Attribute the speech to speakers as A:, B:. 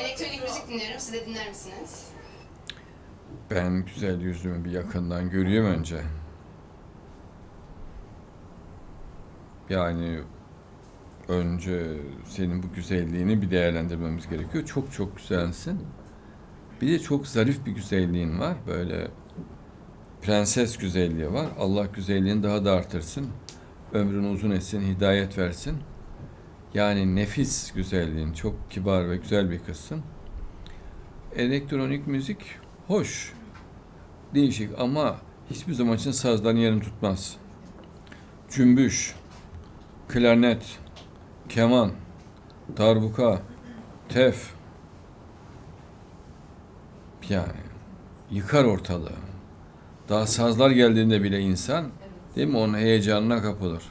A: Elektronik müzik dinliyorum. Siz de dinler misiniz?
B: Ben güzel yüzümü bir yakından göreyim önce. Yani önce senin bu güzelliğini bir değerlendirmemiz gerekiyor. Çok çok güzelsin. Bir de çok zarif bir güzelliğin var. Böyle prenses güzelliği var. Allah güzelliğini daha da artırsın. Ömrün uzun etsin, hidayet versin. Yani nefis güzelliğin. Çok kibar ve güzel bir kızsın. Elektronik müzik hoş değişik ama hiçbir zaman için sazdan yerini tutmaz. Cümbüş, klarnet, keman, darbuka, tef yani yıkar ortalığı. Daha sazlar geldiğinde bile insan değil mi onun heyecanına kapılır.